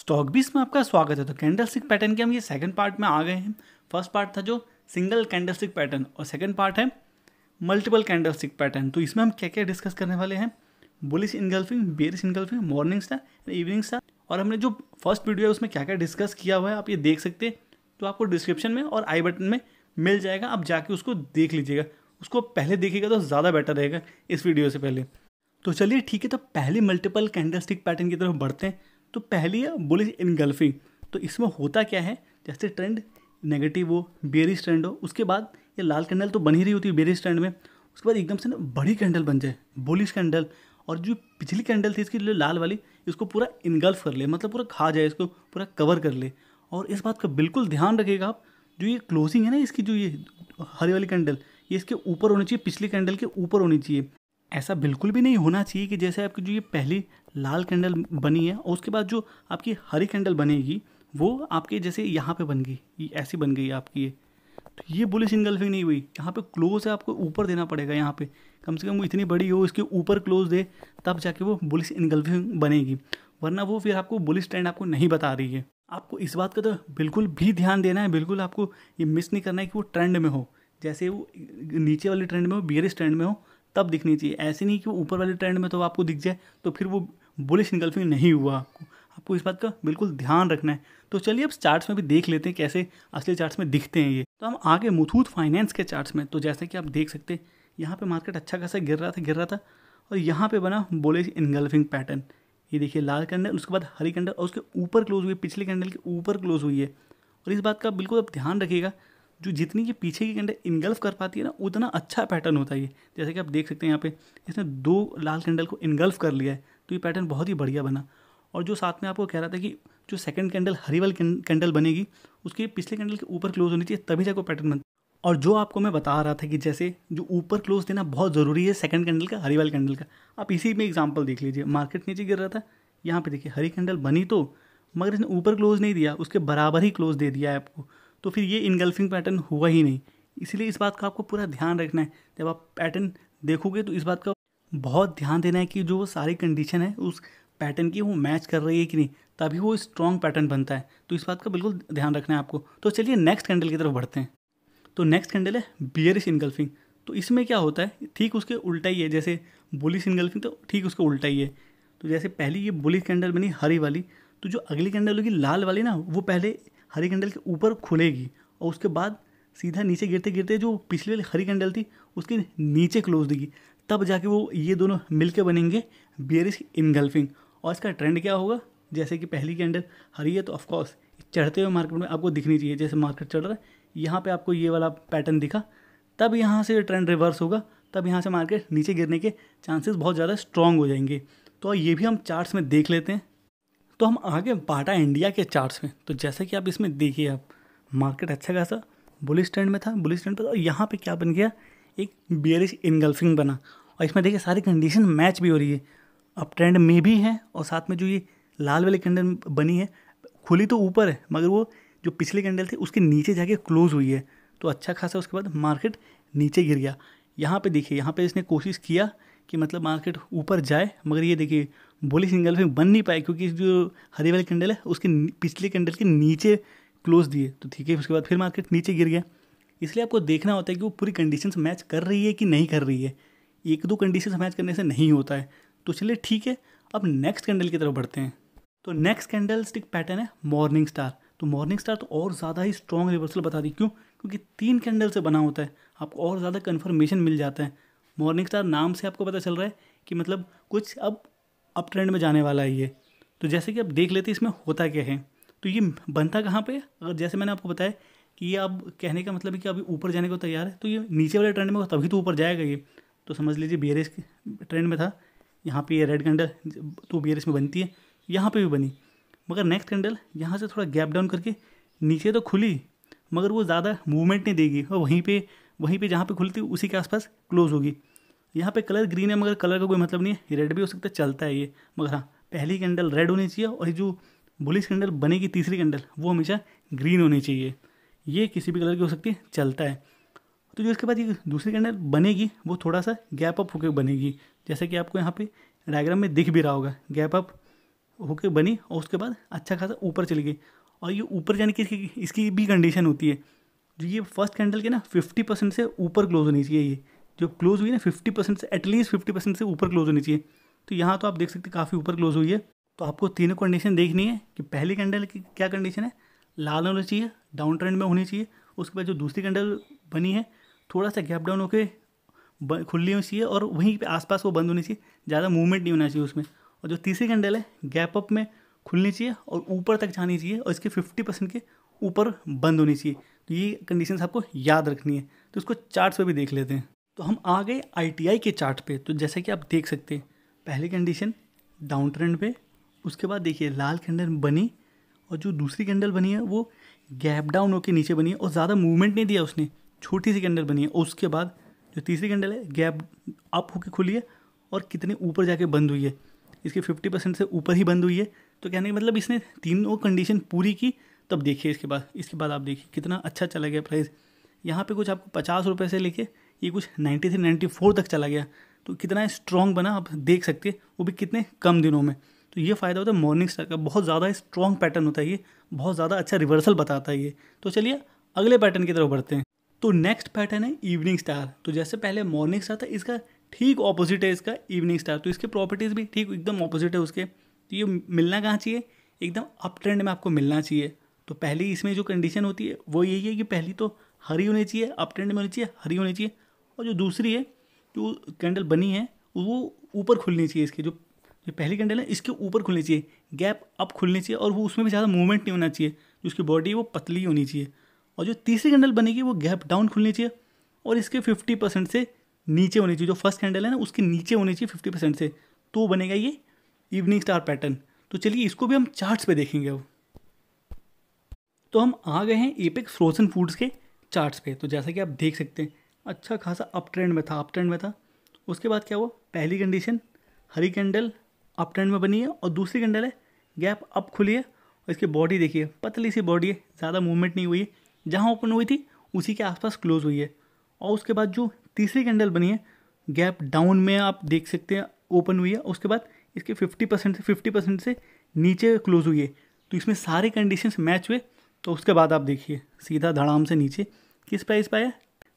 Stock बीस में आपका स्वागत है। तो कैंडल स्टिक पैटर्न के हम ये सेकंड पार्ट में आ गए हैं। फ़र्स्ट पार्ट था जो सिंगल कैंडल स्टिक पैटर्न और सेकंड पार्ट है मल्टीपल कैंडल स्टिक पैटर्न तो इसमें हम क्या क्या डिस्कस करने वाले हैं? Bullish engulfing bearish engulfing morning star evening star और हमने जो फ़र्स्ट वीडियो है, उसमें क्या क्या डिस्कस किया हुआ है, आप ये देख सकते हैं। तो आपको डिस्क्रिप्शन में और आई बटन में मिल जाएगा। आप जाके उसको देख लीजिएगा। उसको पहले देखिएगा तो ज़्यादा बेटर रहेगा इस वीडियो से पहले। तो चलिए ठीक है तो पहले मल्टीपल कैंडल स्टिक पैटर्न की तरफ़ बढ़ते हैं। तो पहली है बुलिश इनगल्फिंग तो इसमें होता क्या है? जैसे ट्रेंड नेगेटिव हो बेरिश ट्रेंड हो, उसके बाद ये लाल कैंडल तो बन ही रही होती है बेरिश ट्रेंड में। उसके बाद एकदम से ना बड़ी कैंडल बन जाए बुलिश कैंडल और जो पिछली कैंडल थी इसकी लाल वाली, इसको पूरा इनगल्फ कर ले मतलब पूरा खा जाए, इसको पूरा कवर कर ले। और इस बात का बिल्कुल ध्यान रखिएगा आप, जो ये क्लोजिंग है ना इसकी, जो ये हरी वाली कैंडल ये इसके ऊपर होनी चाहिए, पिछली कैंडल के ऊपर होनी चाहिए। ऐसा बिल्कुल भी नहीं होना चाहिए कि जैसे आपकी जो ये पहली लाल कैंडल बनी है और उसके बाद जो आपकी हरी कैंडल बनेगी, वो आपके जैसे यहाँ पे बन गई ऐसी बन गई आपकी ये। तो ये बुलिश इनगल्फिंग नहीं हुई, यहाँ पे क्लोज है, आपको ऊपर देना पड़ेगा यहाँ पे। कम से कम वो इतनी बड़ी हो, इसके ऊपर क्लोज दे, तब जाके वो बुलिश इनगल्फिंग बनेगी। वरना वो फिर आपको बुलिश ट्रेंड आपको नहीं बता रही है। आपको इस बात का तो बिल्कुल भी ध्यान देना है, बिल्कुल आपको ये मिस नहीं करना है कि वो ट्रेंड में हो। जैसे वो नीचे वाले ट्रेंड में हो बियरिस ट्रेंड में हो, तब दिखनी चाहिए। ऐसे नहीं कि वो ऊपर वाले ट्रेंड में तो आपको दिख जाए तो फिर वो बुलिश इनगल्फिंग नहीं हुआ आपको। आपको इस बात का बिल्कुल ध्यान रखना है। तो चलिए अब चार्ट्स में भी देख लेते हैं कैसे असली चार्ट्स में दिखते हैं ये। तो हम आगे मुथूत फाइनेंस के चार्ट्स में तो जैसे कि आप देख सकते हैं, यहाँ पे मार्केट अच्छा खासा गिर रहा था, गिर रहा था, और यहाँ पे बना बुलिश इनगल्फिंग पैटर्न ये देखिए, लाल कैंडल उसके बाद हरी कैंडल और उसके ऊपर क्लोज हुई पिछले कैंडल के ऊपर क्लोज हुई है। और इस बात का बिल्कुल आप ध्यान रखिएगा, जो जितनी ये पीछे की कैंडल इनगल्फ कर पाती है ना, उतना अच्छा पैटर्न होता है ये। जैसे कि आप देख सकते हैं यहाँ पे, इसने दो लाल कैंडल को इनगल्फ कर लिया है। तो ये पैटर्न बहुत ही बढ़िया बना। और जो साथ में आपको कह रहा था कि जो सेकंड कैंडल हरी वाली कैंडल बनेगी, उसके पिछले कैंडल के ऊपर क्लोज होनी चाहिए, तभी जाकर पैटर्न बनता और जो आपको मैं बता रहा था कि जैसे जो ऊपर क्लोज देना बहुत ज़रूरी है सेकंड कैंडल का, हरी वाली कैंडल का, आप इसी में एग्जांपल देख लीजिए। मार्केट नीचे गिर रहा था, यहाँ पे देखिए, हरी कैंडल बनी तो मगर इसने ऊपर क्लोज नहीं दिया, उसके बराबर ही क्लोज दे दिया है आपको। तो फिर ये इनगल्फिंग पैटर्न हुआ ही नहीं। इसलिए इस बात का आपको पूरा ध्यान रखना है। जब आप पैटर्न देखोगे तो इस बात का बहुत ध्यान देना है कि जो सारी कंडीशन है, उस पैटर्न की वो मैच कर रही है कि नहीं, तभी वो स्ट्रॉन्ग पैटर्न बनता है। तो इस बात का बिल्कुल ध्यान रखना है आपको। तो चलिए नेक्स्ट कैंडल की तरफ़ बढ़ते हैं। तो नेक्स्ट कैंडल है बियरिश इनगल्फिंग तो इसमें क्या होता है, ठीक उसके उल्टा ही है, जैसे बुलिश इनगल्फिंग तो ठीक उसके उल्टा ही है। तो जैसे पहली ये बुलिश कैंडल बनी हरी वाली तो जो अगली कैंडल होगी लाल वाली ना, वो पहले हरी कैंडल के ऊपर खुलेगी, और उसके बाद सीधा नीचे गिरते गिरते जो पिछली वाली हरी कैंडल थी, उसके नीचे क्लोज देगी। तब जाके वो ये दोनों मिल के बनेंगे बियरिश इनगल्फिंग। और इसका ट्रेंड क्या होगा? जैसे कि पहली कैंडल हरी है तो ऑफकोर्स चढ़ते हुए मार्केट में आपको दिखनी चाहिए, जैसे मार्केट चढ़ रहा है, यहाँ पे आपको ये वाला पैटर्न दिखा। तब यहाँ से ट्रेंड रिवर्स होगा, तब यहाँ से मार्केट नीचे गिरने के चांसेस बहुत ज़्यादा स्ट्रॉन्ग हो जाएँगे। तो ये भी हम चार्ट्स में देख लेते हैं। तो हम आगे बाटा इंडिया के चार्ट्स में। तो जैसे कि आप इसमें देखिए आप मार्केट अच्छा खासा बुलिस ट्रेंड में था बुलिस ट्रेंड पर और यहाँ पे क्या बन गया? एक बियरिश इनगल्फिंग बना। और इसमें देखिए, सारी कंडीशन मैच भी हो रही है। अब ट्रेंड में भी है और साथ में जो ये लाल वाली कैंडल बनी है, खुली तो ऊपर है, मगर वो जो पिछली कैंडल थी, उसके नीचे जाके क्लोज हुई है। तो अच्छा खासा उसके बाद मार्केट नीचे गिर गया। यहाँ पे देखिए, यहाँ पे इसने कोशिश किया कि मतलब मार्केट ऊपर जाए, मगर ये देखिए बोली सिंगल में बन नहीं पाए क्योंकि जो हरी वाली कैंडल है, उसके पिछले कैंडल के नीचे क्लोज दिए। तो ठीक है, उसके बाद फिर मार्केट नीचे गिर गया। इसलिए आपको देखना होता है कि वो पूरी कंडीशंस मैच कर रही है कि नहीं कर रही है। एक दो कंडीशंस मैच करने से नहीं होता है। तो चलिए ठीक है, अब नेक्स्ट कैंडल की तरफ़ बढ़ते हैं। तो नेक्स्ट कैंडल स्टिक पैटर्न है मॉर्निंग स्टार तो मॉर्निंग स्टार तो और ज़्यादा ही स्ट्रॉन्ग रिवर्सल बता दी। क्यों? क्योंकि तीन कैंडल से बना होता है। आपको और ज़्यादा कन्फर्मेशन मिल जाता है। मॉर्निंग स्टार नाम से आपको पता चल रहा है कि मतलब कुछ अब अप ट्रेंड में जाने वाला है ये। तो जैसे कि आप देख लेते हैं, इसमें होता क्या है? तो ये बनता कहाँ पे अगर जैसे मैंने आपको बताया कि ये अब कहने का मतलब है कि अभी ऊपर जाने को तैयार है तो ये नीचे वाले ट्रेंड में तभी तो ऊपर जाएगा ये। तो समझ लीजिए बी ट्रेंड में था, यहाँ पे ये रेड कैंडल तो बी में बनती है, यहाँ पे भी बनी। मगर नेक्स्ट कैंडल यहाँ से थोड़ा गैप डाउन करके नीचे तो खुली, मगर वो ज़्यादा मूवमेंट नहीं देगी, और वहीं पे वहीं पे जहाँ पे खुलती, उसी के आसपास क्लोज होगी। यहाँ पे कलर ग्रीन है, मगर कलर का कोई मतलब नहीं है रेड भी हो सकता है, चलता है ये। मगर हाँ पहली कैंडल रेड होनी चाहिए, और जो बुलिस कैंडल बनेगी तीसरी कैंडल वो हमेशा ग्रीन होनी चाहिए। ये किसी भी कलर की हो सकती है, चलता है। तो जो इसके बाद ये दूसरी कैंडल बनेगी, वो थोड़ा सा गैप अप होकर बनेगी। जैसे कि आपको यहाँ पे डायग्राम में दिख भी रहा होगा, गैप अप होकर बनी और उसके बाद अच्छा खासा ऊपर चली गई। और ये ऊपर जाने की इसकी इसकी भी कंडीशन होती है। जो ये फ़र्स्ट कैंडल के ना फिफ्टी परसेंट से ऊपर क्लोज होनी चाहिए ये। जो क्लोज हुई ना फिफ्टी परसेंट से एटलीस्ट फिफ्टी परसेंट से ऊपर क्लोज होनी चाहिए। तो यहाँ तो आप देख सकते काफ़ी ऊपर क्लोज हुई है। तो आपको तीनों कंडीशन देखनी है कि पहली कैंडल की क्या कंडीशन है? लाल होना चाहिए डाउन ट्रेंड में होनी चाहिए। उसके बाद जो दूसरी कैंडल बनी है, थोड़ा सा गैप डाउन होकर खुली होनी चाहिए और वहीं पे आसपास वो बंद होनी चाहिए। ज़्यादा मूवमेंट नहीं होना चाहिए उसमें। और जो तीसरी कैंडल है गैप अप में खुलनी चाहिए और ऊपर तक जानी चाहिए और इसके फिफ्टी परसेंट के ऊपर बंद होनी चाहिए। तो ये कंडीशन आपको याद रखनी है। तो उसको चार्ट पे भी देख लेते हैं। तो हम आ गए आईटीआई के चार्ट पे। तो जैसा कि आप देख सकते हैं, पहली कंडीशन डाउन ट्रेंड पे, उसके बाद देखिए लाल कैंडल बनी और जो दूसरी कैंडल बनी है, वो गैप डाउन होकर नीचे बनी है और ज़्यादा मूवमेंट नहीं दिया उसने। छोटी सी कैंडल बनी है। उसके बाद जो तीसरी कैंडल है गैप अप होकर खुली है और कितने ऊपर जाके बंद हुई है। इसके फिफ्टी परसेंट से ऊपर ही बंद हुई है। तो कहने का मतलब इसने तीनों कंडीशन पूरी की, तब देखिए इसके बाद इसके बाद आप देखिए कितना अच्छा चला गया प्राइस यहाँ पे कुछ आपको पचास रुपये से लेके ये कुछ नाइन्टी थ्री नाइन्टी फोर तक चला गया। तो कितना स्ट्रॉन्ग बना, आप देख सकते हैं, वो भी कितने कम दिनों में। तो ये फ़ायदा होता है मॉर्निंग स्टार का। बहुत ज़्यादा स्ट्रॉन्ग पैटर्न होता है ये। बहुत ज़्यादा अच्छा रिवर्सल बताता है ये। तो चलिए, अगले पैटर्न की तरफ़ बढ़ते हैं। तो नेक्स्ट पैटर्न है इवनिंग स्टार तो जैसे पहले मॉर्निंग स्टार था, इसका ठीक ऑपोजिट है इसका इवनिंग स्टार तो इसके प्रॉपर्टीज़ भी ठीक एकदम ऑपोजिट है उसके। तो ये मिलना कहाँ चाहिए? एकदम अप ट्रेंड में आपको मिलना चाहिए। तो पहली इसमें जो कंडीशन होती है, वो यही है कि पहली तो हरी होनी चाहिए अप ट्रेंड में होनी चाहिए, हरी होनी चाहिए। और जो दूसरी है, जो कैंडल बनी है, वो ऊपर खुलनी चाहिए इसकी, जो जो पहली कैंडल है इसके ऊपर खुलनी चाहिए गैप अप खुलनी चाहिए और वो उसमें भी ज़्यादा मूवमेंट नहीं होना चाहिए, जो उसकी बॉडी है वो पतली होनी चाहिए। और जो तीसरी कैंडल बनेगी वो गैप डाउन खुलनी चाहिए और इसके फिफ्टी परसेंट से नीचे होनी चाहिए। जो फ़र्स्ट कैंडल है ना, उसके नीचे होनी चाहिए फिफ्टी परसेंट से। तो बनेगा ये इवनिंग स्टार पैटर्न तो चलिए इसको भी हम चार्ट्स पे देखेंगे अब। तो हम आ गए हैं एपेक्स फ्रोजन फूड्स के चार्ट्स पे। तो जैसा कि आप देख सकते हैं अच्छा खासा अप ट्रेंड में था अप ट्रेंड में था। उसके बाद क्या हुआ? पहली कंडीशन हरी कैंडल अप ट्रेंड में बनी है और दूसरी कैंडल है गैप अप खुली है और इसकी बॉडी देखिए, पतली सी बॉडी है, ज़्यादा मूवमेंट नहीं हुई है। जहाँ ओपन हुई थी, उसी के आसपास क्लोज हुई है। और उसके बाद जो तीसरी कैंडल बनी है गैप डाउन में आप देख सकते हैं ओपन हुई है उसके बाद इसके फिफ्टी परसेंट से फिफ्टी परसेंट से नीचे क्लोज हुई है। तो इसमें सारे कंडीशंस मैच हुए तो उसके बाद आप देखिए, सीधा धड़ाम से नीचे किस प्राइस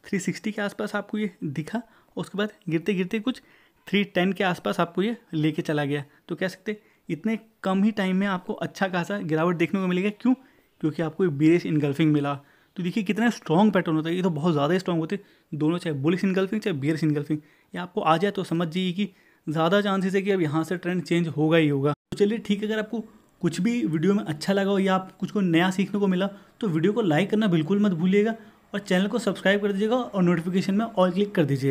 थ्री सिक्सटी के आसपास आपको ये दिखा उसके बाद गिरते गिरते कुछ थ्री टेन के आसपास आपको ये लेके चला गया। तो कह सकते इतने कम ही टाइम में आपको अच्छा खासा गिरावट देखने को मिलेगा। क्यों? क्योंकि आपको बेस इनगल्फिंग मिला। तो देखिए, कितना स्ट्रॉन्ग पैटर्न होता है। ये तो बहुत ज़्यादा स्ट्रॉन्ग होते दोनों चाहे बुलिस इनगल्फिंग चाहे बियर्स इनगल्फिंग ये आपको आ जाए तो समझ जाइए कि ज़्यादा चांसेस है कि अब यहाँ से ट्रेंड चेंज होगा ही होगा। तो चलिए, ठीक है, अगर आपको कुछ भी वीडियो में अच्छा लगा हो या आप कुछ को नया सीखने को मिला तो वीडियो को लाइक करना बिल्कुल मत भूलिएगा और चैनल को सब्सक्राइब कर दीजिएगा और नोटिफिकेशन में ऑल क्लिक कर दीजिएगा।